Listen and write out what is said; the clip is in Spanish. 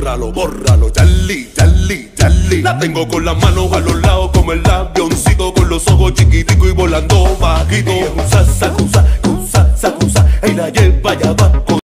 bórralo, bórralo, Charlie, Charlie, Charlie. La tengo con las manos a los lados como el avioncito, con los ojos chiquitico y volando bajito. Cusa, sacusa, cusa, sacusa, y la lleva ya va.